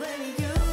when you